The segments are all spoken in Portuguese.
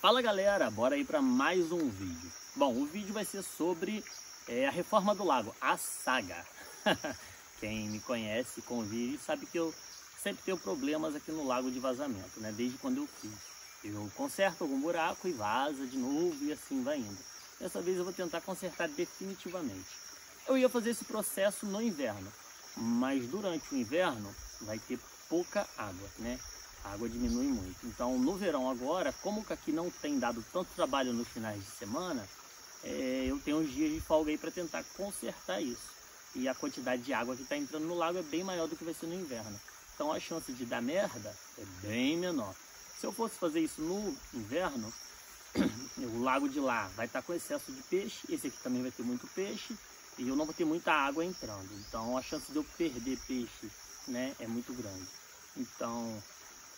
Fala galera, bora aí para mais um vídeo. Bom, o vídeo vai ser sobre é, a reforma do lago, a saga. Quem me conhece, convive, sabe que eu sempre tenho problemas aqui no lago de vazamento, né? Desde quando eu fiz. Eu conserto algum buraco e vaza de novo e assim vai indo. Dessa vez eu vou tentar consertar definitivamente. Eu ia fazer esse processo no inverno, mas durante o inverno vai ter pouca água, né? A água diminui muito. Então, no verão agora, como que aqui não tem dado tanto trabalho nos finais de semana, é, eu tenho uns dias de folga aí para tentar consertar isso. E a quantidade de água que está entrando no lago é bem maior do que vai ser no inverno. Então, a chance de dar merda é bem menor. Se eu fosse fazer isso no inverno, o lago de lá vai estar tá com excesso de peixe, esse aqui também vai ter muito peixe, e eu não vou ter muita água entrando. Então, a chance de eu perder peixe né, é muito grande. Então,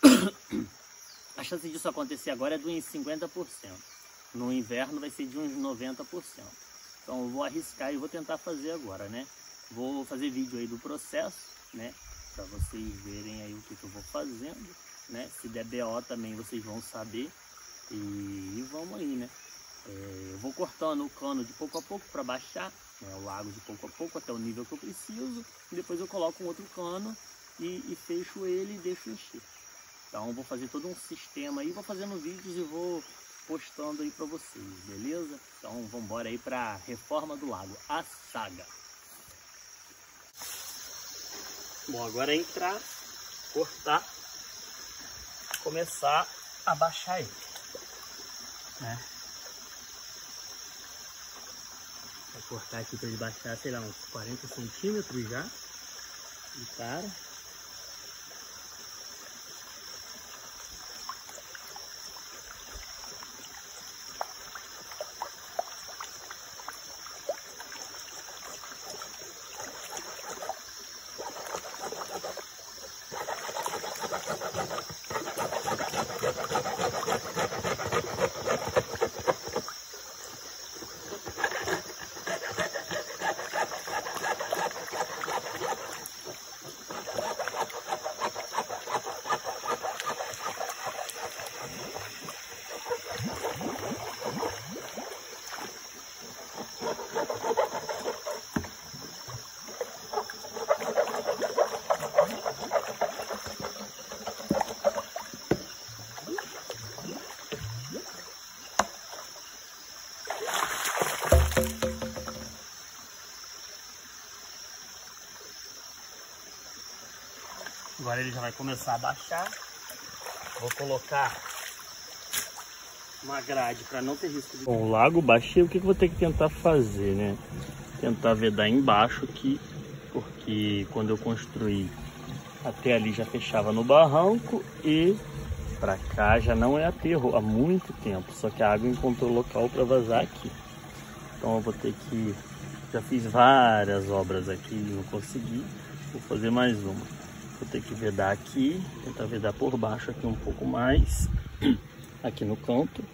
a chance disso acontecer agora é de uns 50%. No inverno vai ser de uns 90%. Então eu vou arriscar e vou tentar fazer agora, né? Vou fazer vídeo aí do processo, né? Para vocês verem aí o que, que, eu vou fazendo, né? Se der BO também vocês vão saber. E, e vamos aí, né? É, eu vou cortando o cano de pouco a pouco para baixar né, o lago de pouco a pouco até o nível que eu preciso. E depois eu coloco um outro cano e, e fecho ele e deixo encher. Então vou fazer todo um sistema aí, vou fazendo vídeos e vou postando aí para vocês, beleza? Então vamos embora aí para reforma do lago, a saga. Bom, agora é entrar, cortar, começar a baixar ele, né? Vou cortar aqui para ele baixar, sei lá, uns 40 centímetros já de cara. Agora ele já vai começar a baixar. Vou colocar uma grade para não ter risco de... Bom, lago baixei, o que eu vou ter que tentar fazer, né? Tentar vedar embaixo aqui, porque quando eu construí até ali já fechava no barranco e para cá já não é aterro há muito tempo, só que a água encontrou local para vazar aqui. Então eu vou ter que... Já fiz várias obras aqui e não consegui, vou fazer mais uma. Vou ter que vedar aqui, tentar vedar por baixo aqui um pouco mais, aqui no canto.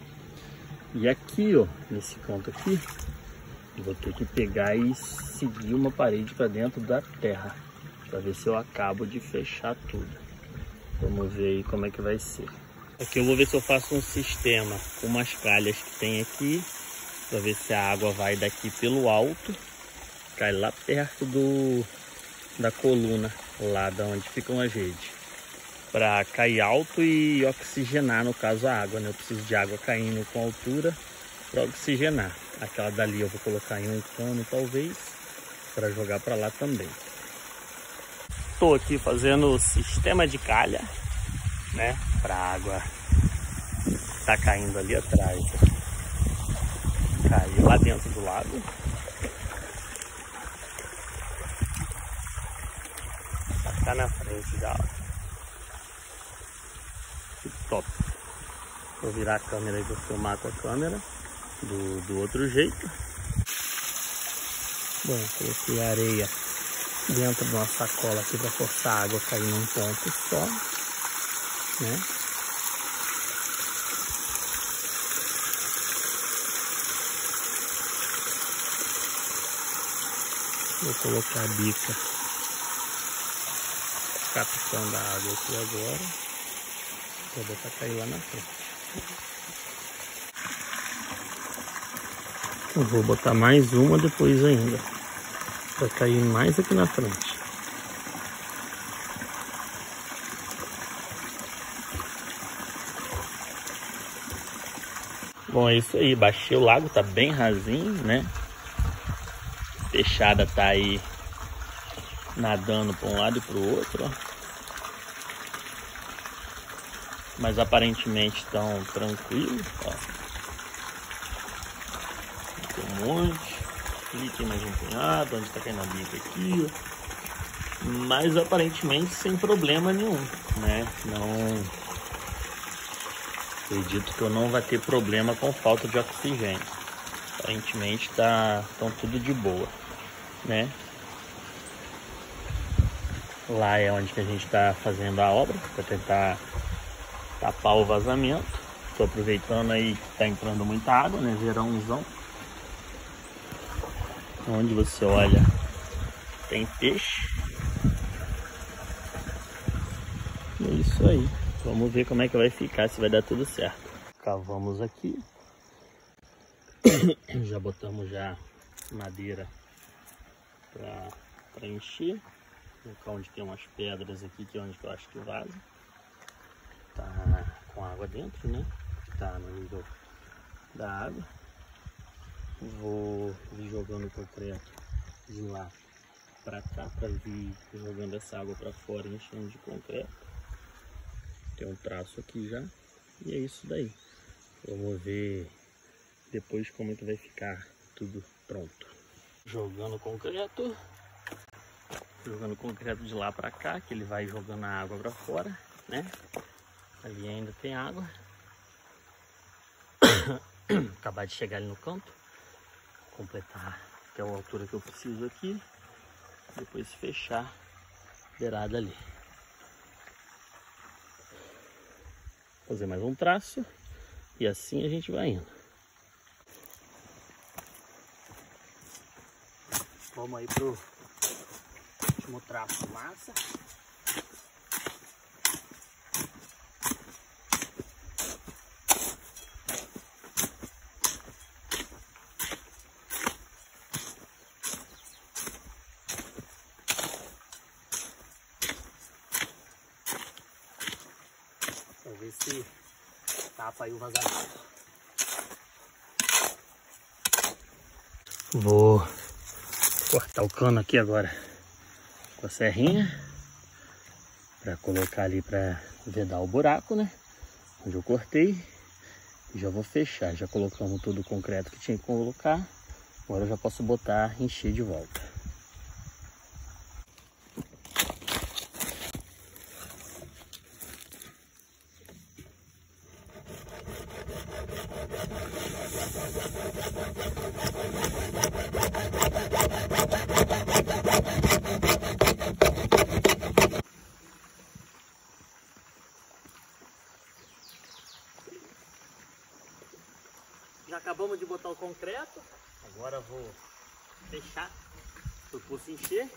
E aqui, ó, nesse canto aqui, vou ter que pegar e seguir uma parede para dentro da terra, para ver se eu acabo de fechar tudo. Vamos ver aí como é que vai ser. Aqui eu vou ver se eu faço um sistema com umas calhas que tem aqui, para ver se a água vai daqui pelo alto, cai lá perto do da coluna lá da onde ficam as redes para cair alto e oxigenar no caso a água né? eu preciso de água caindo com altura para oxigenar. Aquela dali eu vou colocar em um cano talvez para jogar para lá também. Estou aqui fazendo o sistema de calha né? Para água tá caindo ali atrás. Cair lá dentro do lago tá na frente da aula. Top. Vou virar a câmera e vou filmar com a câmera do, do outro jeito. Bom, coloquei areia dentro de uma sacola aqui para forçar a água cair num ponto só. Né? Vou colocar a bica captando a água aqui agora. Vou botar cair lá na frente. Eu vou botar mais uma depois ainda. Vai cair mais aqui na frente. Bom, é isso aí. Baixei o lago, tá bem rasinho, né? Fechada tá aí nadando para um lado e para o outro, ó. Mas aparentemente estão tranquilos, ó. Tem um monte. Ali tem mais um punhado, onde tá caindo a bica aqui. Mas aparentemente sem problema nenhum, né? Não Acredito que eu não vai ter problema com falta de oxigênio. Aparentemente tá tão tudo de boa, né? Lá é onde que a gente está fazendo a obra para tentar tapar o vazamento. Estou aproveitando aí que está entrando muita água, né? Verãozão. Onde você olha tem peixe. É isso aí. Vamos ver como é que vai ficar, se vai dar tudo certo. Cavamos aqui. já botamos já madeira para encher. Local onde tem umas pedras aqui, que é onde eu acho que vaza. Tá com água dentro, né? Tá no nível da água. Vou vir jogando concreto de lá para cá, para vir jogando essa água para fora, enchendo de concreto. Tem um traço aqui já. E é isso daí. Vamos ver depois como é que vai ficar tudo pronto. Jogando concreto. Jogando concreto de lá para cá, que ele vai jogando a água para fora, né? Ali ainda tem água. Acabar de chegar ali no canto. Completar que é a altura que eu preciso aqui. Depois fechar beirada ali. fazer mais um traço e assim a gente vai indo. Vamos aí pro último traço massa. ver se tapa aí o vazamento. Vou cortar o cano aqui agora com a serrinha para colocar ali para vedar o buraco, né? Onde eu cortei. Já vou fechar. Já colocamos todo o concreto que tinha que colocar. Agora eu já posso botar, encher de volta. Já acabamos de botar o concreto. Agora vou fechar para o poço encher.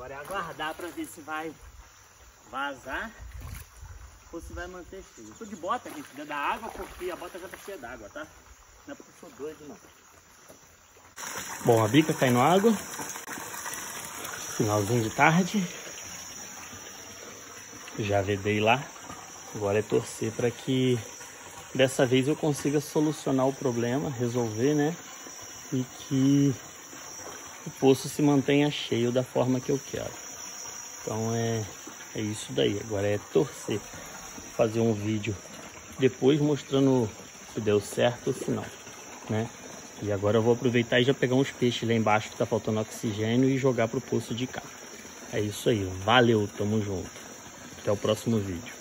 Agora é aguardar para ver se vai vazar ou se vai manter cheio. Eu tô de bota, gente, dentro da água, porque a bota já tá cheia d'água, tá? Não é porque eu sou doido, não. Bom, a bica cai na água. Finalzinho de tarde. Já vedei lá. Agora é torcer para que dessa vez eu consiga solucionar o problema, resolver, né? E que o poço se mantenha cheio da forma que eu quero. Então é, é isso daí. Agora é torcer. Fazer um vídeo depois mostrando se deu certo ou se não. Né? E agora eu vou aproveitar e já pegar uns peixes lá embaixo que tá faltando oxigênio e jogar pro poço de cá. É isso aí. Valeu, tamo junto. Até o próximo vídeo.